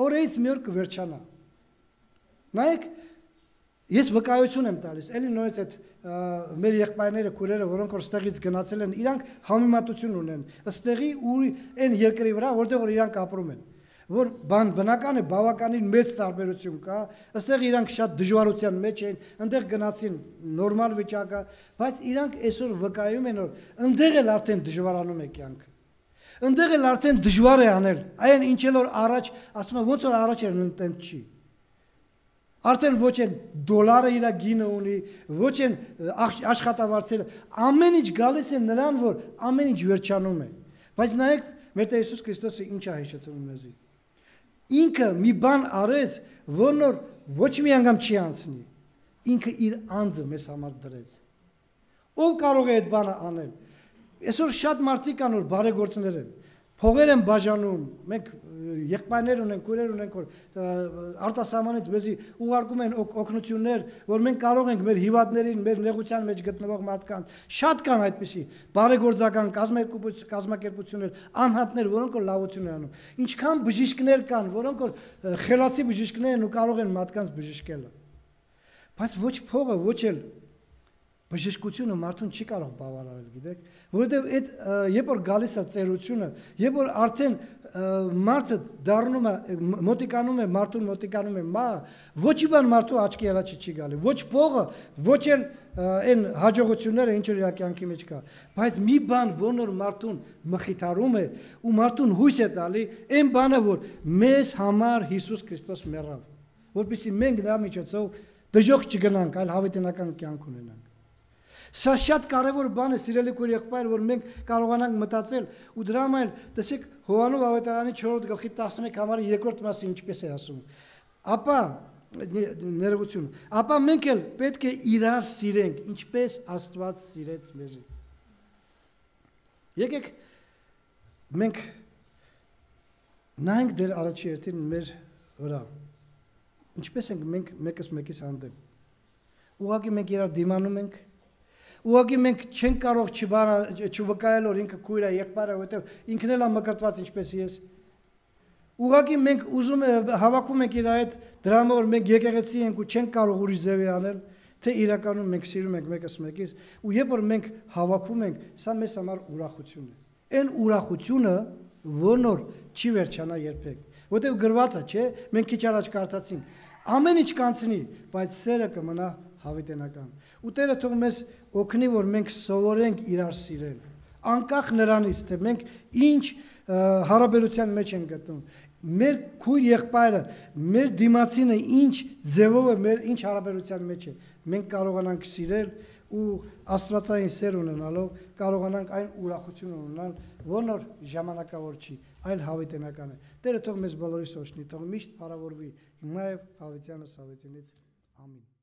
օրերից մի օր կվերջանա։ Նայեք, ես վկայություն եմ տալիս, էլի նույնից այդ մեր եղբայրները, քուրերը, որոնք որ ստեղից գնացել են, իրանք համեմատություն ունեն, ըստեղի ու այն երկրի վրա, որտեղ որ իրանք ապրում են որ բան բնական է, բավականին մեծ տարբերություն կա, ըստեղ իրանք շատ դժվարության մեջ են, այնտեղ գնացին նորմալ վիճակը, բայց իրանք այսօր վկայում են, որ այնտեղ էլ արդեն դժվարանում է կյանքը։ Այնտեղ էլ արդեն դժվար է անել։ Այն ինչ էլ որ առաջ, ասում եմ, ոնց որ առաջ էր այնտեղ չի։ Արդեն ոչ են դոլարը իր գինը ունի, ոչ են աշխատավարձերը, ամեն ինչ գալիս է նրան, որ ամեն ինչ վերջանում է։ Բայց նայեք, մեր Տեր Հիսուս Քրիստոսը ինչ է հիշեցնում մեզի։ Ինքը մի բան արեց, որն որ ոչ մի անգամ չի անցնի։ Ինքը իր անձը մեզ համար դրեց։ Ով կարող է այդ բանը անել։ Այսօր շատ մարդիկ կան որ բարեգործներ են Փողեր են բաժանում, մենք եղբայրներ ունենք, քուրեր ունենք, որ արտասահմանից մեզի ուղարկում են օգնություններ, որ մենք կարող ենք մեր հիվանդներին, մեր նեղության մեջ գտնվող մարդկանց, շատ կան այդպիսի բարեգործական կազմակերպություններ, անհատներ, որոնք որ լավություն են անում։ Ինչքան բժիշկներ կան, որոնք որ խելացի բժիշկներ են ու կարող են մարդկանց բժշկել։ Բայց ոչ փողը, ոչ էլ բժշկությունը մարդուն չի կարող բավարարել, գիտեք, որովհետև այդ երբ որ գալիս է ծերությունը, երբ որ արդեն մարդը դառնում է մոտիկանում է մարդուն մոտիկանում է մա, ոչի բան մարդու աչքի առաջի չի գալի, ոչ փողը, ոչ էլ այն հաջողությունները, ինչ որ իր կյանքի մեջ կա, բայց մի բան, որն որ մարդուն մխիթարում է ու մարդուն հույս է տալի, այն բանը, որ մեզ համար Հիսուս Քրիստոս մեռավ, որպեսզի մենք նրա միջոցով դժոխք չգնանք, այլ հավիտենական կյանք ունենանք։ Սա շատ կարևոր բան է, սիրելի քույր եղբայր, որ մենք կարողանանք մտածել ու դրա համար տեսեք Հովանով ավետարանի 4-րդ գլխի 11 համարի երկրորդ մասը ինչպես է ասում։ Ապա ներողություն։ Ապա մենք էլ պետք է իրար սիրենք, ինչպես Աստված սիրեց մեզ։ Եկեք մենք նայենք դեր առաջի երթին մեր վրա։ Ինչպես ենք մենք մեկս մեկիս հանդեպ։ Ուղղակի մենք իրար դիմանում ենք Ուղղակի մենք չենք կարող չվկայել որ ինքը քույր է, եղբայր է, որովհետև ինքն էլ է մկրտված ինչպես ես։ Ուղղակի մենք ուզում հավաքում ենք իր այդ դրամը որ մենք եկեղեցի ենք ու չենք կարող ուրիշ ձևի անել, թե իրականում մենք սիրում ենք մեկս մեկից ու երբ որ մենք հավաքում ենք, սա մեզ համար ուրախություն է։ Այն ուրախությունը, որն որ չի վերջանա երբեք, որտեղ գրված է, չէ՞, մենք քիչ առաջ կարդացինք։ Ամեն ինչ կանցնի, բայց սերը կմնա հավիտենական։ Ու Տերը թող մեզ օգնի, որ մենք սովորենք իրար սիրել։ Անկախ նրանից, թե մենք ինչ հարաբերության մեջ ենք գտնում, մեր քույր եղբայրը, մեր դիմացինը ինչ ձևով է, մեր ինչ հարաբերության մեջ է, մենք կարողանանք սիրել ու աստվածային սեր ունենալով կարողանանք այն ուրախությունը ունենալ, որն որ ժամանակավոր չի, այլ հավիտենական է։ Տերը թող մեզ բոլորիս օգնի, թող միշտ փառավորվի, նաև հավիտյանս հավիտենից։ Ամին։